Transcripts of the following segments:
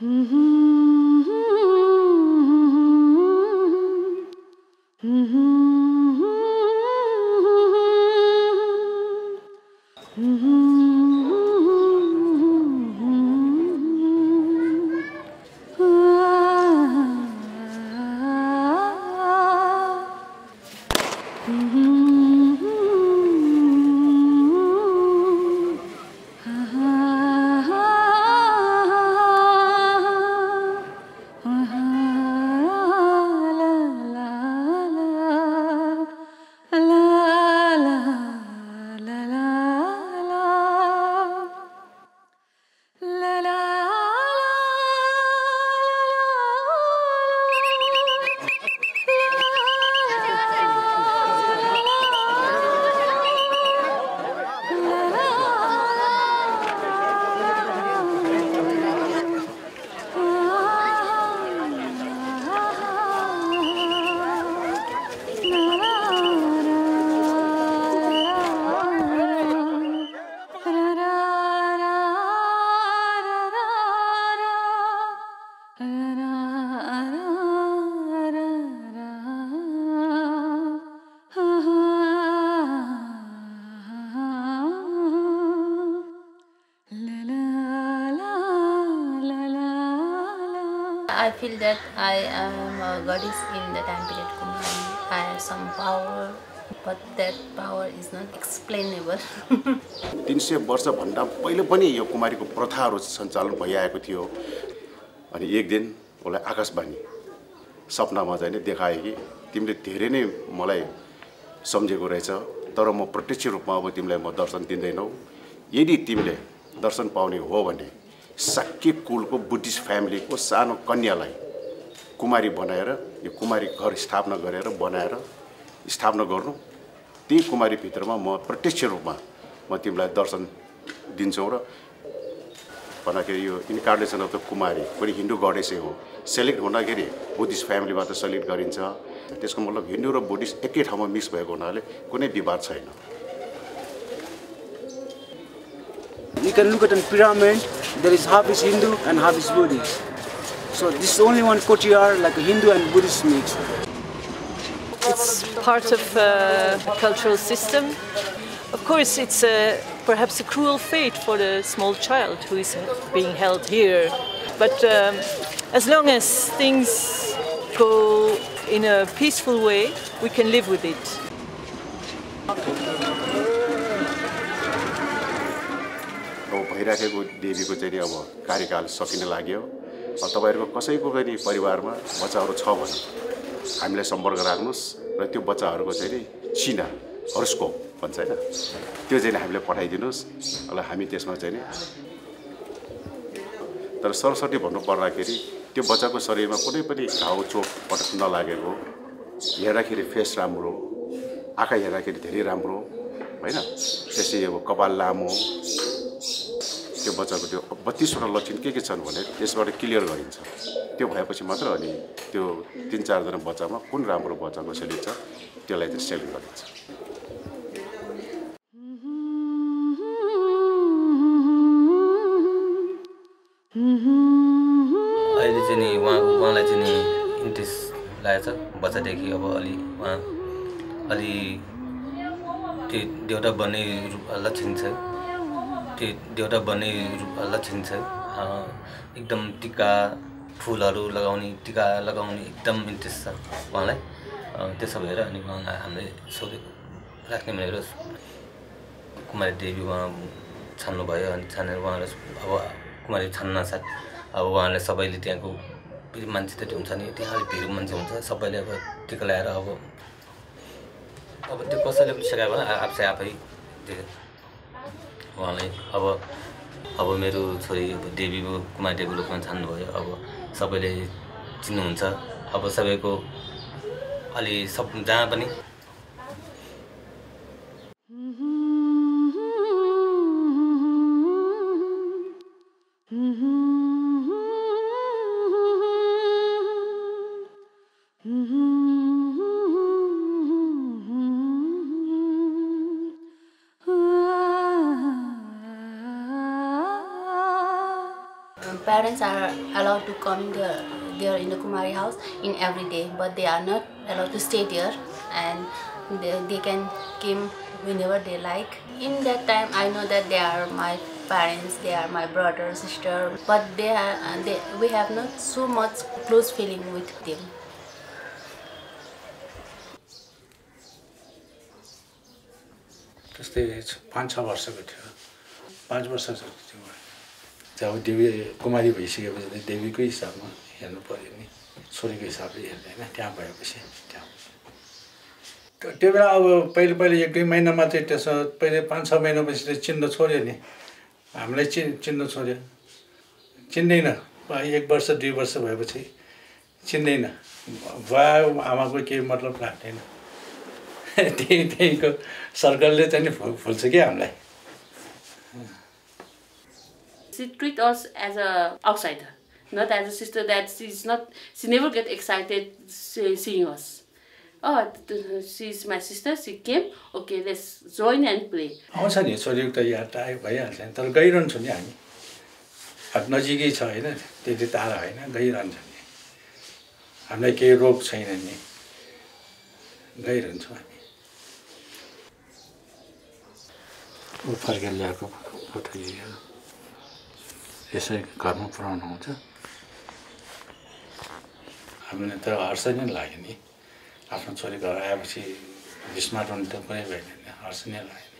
Mm-hmm. I feel that I am a goddess in the time period Kumari. I have some power, but that power. तिन सय वर्षभन्दा पहिले पनि यो कुमारीको प्रथाहरू सञ्चालन भइआएको थियो अनि एक दिन उसलाई आकाशवाणी सपनामा चाहिँ देखायो कि तिमीले धेरै नै मलाई सम्झेको रहेछ तर म प्रत्यक्ष रूपमा अब तिमीलाई म दर्शन दिँदैनौ यदि तिमीले दर्शन पाउने हो भने साक्य कुलको बुद्धिस्ट फ्यामिलीको सानो कन्यालाई कुमारी बनाएर यो कुमारी घर स्थापना गरेर बनाएर स्थापना गर्नु। त्यही कुमारीभित्रमा म प्रत्यक्ष रूपमा म तिमीलाई दर्शन दिन्छौँ र भन्दाखेरि यो इन्कार्नेसन अफ द कुमारी पनि हिन्दू गडेसै हो। सेलेक्ट हुँदाखेरि बुद्धिस्ट फ्यामिलीबाट सेलेक्ट गरिन्छ। त्यसको मतलब हिन्दू र बुद्धिस्ट एकै ठाउँमा मिक्स भएको हुनाले कुनै विवाद छैन। You can look at a pyramid, there is half is Hindu and half is Buddhist. So this is only one courtyard, like a Hindu and Buddhist mix. It's part of a cultural system. Of course, it's a, perhaps a cruel fate for the small child who is being held here. But um, as long as things go in a peaceful way, we can live with it. भइराखेको देवीको चाहिँ अब कार्यकाल सकिन लाग्यो। तपाईँहरूको कसैको पनि परिवारमा बच्चाहरू छ भने हामीलाई सम्पर्क राख्नुहोस् र त्यो बच्चाहरूको चाहिँ नि चिना हर्स्कोप भन्छ होइन? त्यो चाहिँ नि हामीले पठाइदिनुहोस्। र हामी त्यसमा चाहिँ नि तर सरस्वती भन्नु पर्दाखेरि त्यो बच्चाको शरीरमा कुनै पनि घाउ चोट पटक नलागेको हेर्दाखेरि फेस राम्रो आँखा हेर्दाखेरि धेरै राम्रो होइन? त्यसै अब कपाल लामो त्यो बच्चाको त्यो बत्तिसवटा लक्षण के के छन् भने त्यसबाट क्लियर गरिन्छ। त्यो भएपछि मात्र अनि त्यो तिन चारजना बच्चामा कुन राम्रो बच्चा कसैले छ त्यसलाई चाहिँ सेलेक्ट गरिन्छ। अहिले चाहिँ नि उहाँ उहाँलाई चाहिँ नि इन्ट्रेस्ट लागेको छ बच्चादेखि अब अलि उहाँ अलि त्यो बन्ने रूप लक्षण छ। त्यो देउता रूप लक्षण छ एकदम टिका फुलहरू लगाउने टिका लगाउने एकदम इन्ट्रेस्ट छ उहाँलाई। त्यसो भएर अनि उहाँलाई हामीले सोधेको राख्ने भनेर कुमारी देवी उहाँ छान्नुभयो अनि छानेर उहाँलाई अब कुमारी छान्न साथ अब उहाँलाई सबैले त्यहाँको मान्छे त हुन्छ नि त्यहाँ अलिक भिड मान्छे हुन्छ। सबैले अब टिका लगाएर अब अब त्यो कसैले पनि सिकायो भने आफै आफै उहाँलाई अब अब मेरो छोरी देवी कुमारी देवी रूपमा छान्नुभयो। अब सबैले चिन्नुहुन्छ। अब सबैको अलि सब जहाँ पनि parents are allowed to come there, there in the Kumari house in every day, but they are not allowed to stay there and they, they can come whenever they like. In that time, I know that they are my parents, they are my brother, sister, but they are, they, we have not so much close feeling with them. त्यस्तै छ- पाँच छ वर्षको थियो पाँच वर्ष जस्तो थियो उहाँ। चाहिँ अब देवी कुमारी भइसकेपछि त देवीकै हिसाबमा हेर्नु पऱ्यो नि। छोरीको हिसाबले हेर्दैन त्यहाँ भएपछि त्यहाँ। त्यो बेला अब पहिले पहिले एक दुई महिनामा चाहिँ त्यसो पहिले पाँच छ महिनापछि चाहिँ चिन्न छोड्यो नि। हामीलाई चिन् चिन्न छोड्यो। चिन्दैन। एक वर्ष दुई वर्ष भएपछि चिन्दैन। बुवा आमाको केही मतलब राख्दैन त्यही त्यहीको सर्कलले चाहिँ नि फुल फुल्छ क्या हामीलाई। She treat us as a outsider, not as a sister that she's not, she never get excited see- seeing us. Oh, she's my sister, she came, okay, let's join and play. आउँछ नि छोरीको त याद त आयो भइहाल्छ नि तर गइरहन्छौँ नि हामी अब नजिकै छ होइन त्यति टाढा होइन गइरहन्छ नि हामीलाई केही रोग छैन नि गइरहन्छौँ हामी ऊ फर्केर ल्याएको फोटो यसै घरमा पुऱ्याउनु आउँछ हामीलाई त हर्ष नै लाग्यो नि। आफ्नो छोरी घर आएपछि बिस्माट हुनु त कुनै भएन हर्ष नै लाग्यो।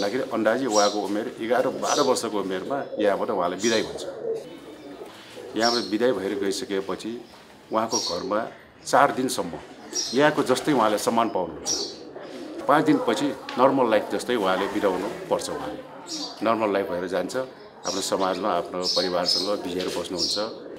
भन्दाखेरि अन्डाजी उहाँको उमेर एघार बाह्र वर्षको उमेरमा यहाँबाट उहाँलाई बिदाई हुन्छ। यहाँबाट बिदाई भएर गइसकेपछि उहाँको घरमा चार दिनसम्म यहाँको जस्तै उहाँले सम्मान पाउनुहुन्छ। पाँच दिनपछि नर्मल लाइफ जस्तै उहाँले बिताउनु पर्छ उहाँले। नर्मल लाइफ भएर जान्छ। आफ्नो समाजमा आफ्नो परिवारसँग भिजेर बस्नुहुन्छ।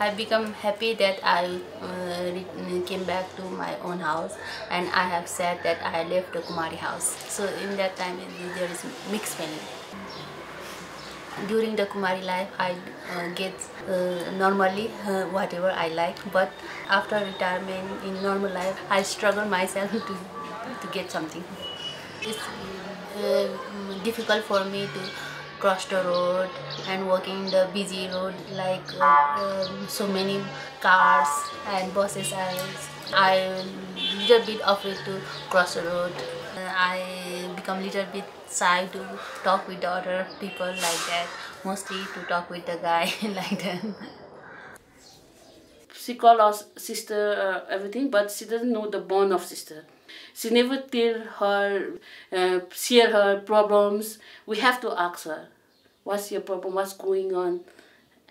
I become happy that I uh, came back to my own house and I have said that I left the Kumari house. So in that time there is mixed feeling. During the Kumari life I uh, get uh, normally uh, whatever I like but after retirement in normal life I struggle myself to, to get something. It's uh, difficult for me to cross the road and walking the busy road like uh, um, so many cars and buses I I little bit afraid to cross the road Uh, I become little bit shy to talk with the other people like that mostly to talk with the guy like that She call us sister, uh, everything, but she doesn't know the bond of sister. She never tell her, uh, share her problems. We have to ask her, what's your problem, what's going on,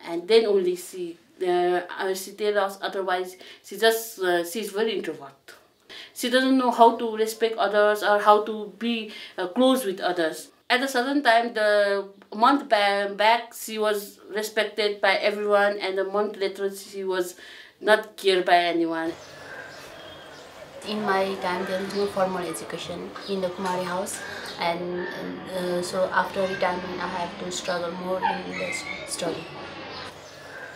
and then only she, uh, uh, she tell us. Otherwise, she just uh, she's very introvert. She doesn't know how to respect others or how to be uh, close with others. At a certain time, the month back, she was respected by everyone, and a month later, she was not cared by anyone. In my time there is no formal education in the Kumari house and uh, so after retirement I have to struggle more in the study.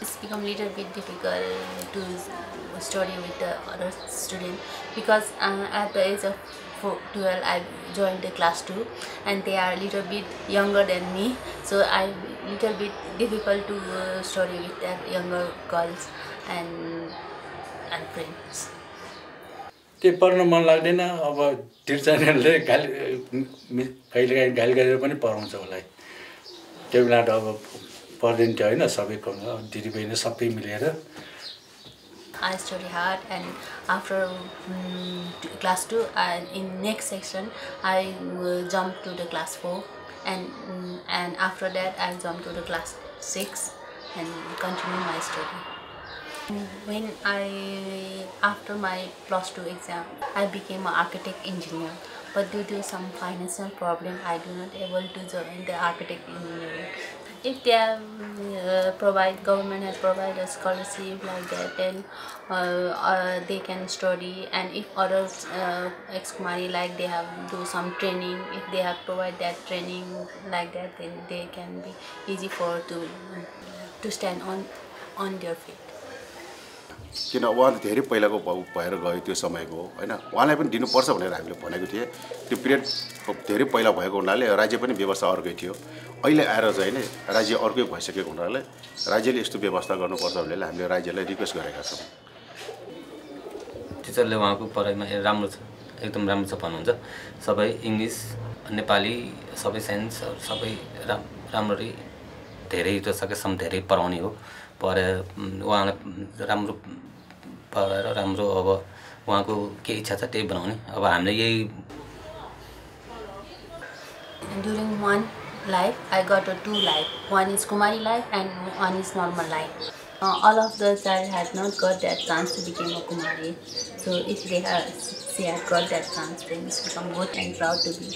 It's become a little bit difficult to study with the other student because uh, at the age of 12 I joined the class 2 and they are a little bit younger than me so I little bit difficult to uh, study with the younger girls and and friends. त्यही पढ्न मन लाग्दैन अब टिचरहरूले गाली मि- कहिलेकाहीँ गाली गरेर पनि पढाउँछ उसलाई त्यो बेला त अब पढिदिन्थ्यो होइन सबैको दिदीबहिनी सबै मिलेर after um, class 2 I, in next section I uh, jump to the class 4 and mm, and after that I jump to the class 6 and continue my study. When I after my plus 2 exam I became an architect engineer. But due to some financial problem I do not able to join the architect engineering. If they have uh, provide government has provide a scholarship like that then uh, uh, they can study. And if others uh, ex kumari like they have do some training if they have provide that training like that then they can be easy for to to stand on on their feet किन उहाँ धेरै पहिलाको भएर गयो त्यो समयको होइन? उहाँलाई पनि दिनुपर्छ भनेर हामीले भनेको थिएँ। त्यो पिरियड धेरै पहिला भएको हुनाले राज्य पनि व्यवस्था अर्कै थियो। अहिले आएर चाहिँ नि राज्य अर्कै भइसकेको हुनाले राज्यले यस्तो व्यवस्था गर्नुपर्छ भनेर हामीले राज्यलाई रिक्वेस्ट गरेका छौँ। टिचरले उहाँको पढाइमा राम्रो छ एकदम राम्रो छ भन्नुहुन्छ। सबै इङ्ग्लिस नेपाली सबै साइन्सहरू सबै राम राम्ररी जो सके धेरै पराउने हो। पर वहाँ राम्रो पढाएर राम्रो अब उहाँको के इच्छा था त्यही बनाउने। अब हमें यही during one life I got a two life one is Kumari life and one is normal life all of the child has not got that chance to became a Kumari so if they she had got that chance then is become good and proud to be